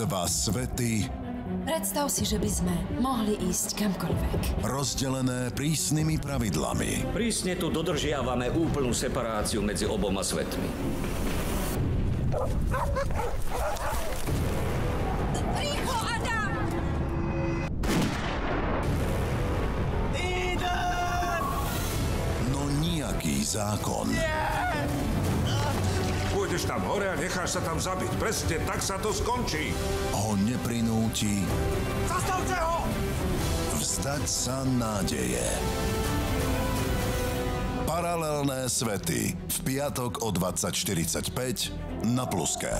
Dva svety Predstav si, že by sme mohli ísť kamkoľvek. rozdelené prísnymi pravidlami. Prísne tu dodržiavame úplnú separáciu medzi oboma svetmi. Rýchlo, Adam! No nejaký zákon Pôjdeš tam hore a necháš sa tam zabiť. Presne tak sa to skončí. ho neprinúti Zastavte ho! vzdať sa nádeje. Paralelné svety v piatok o 20.45 na Pluske.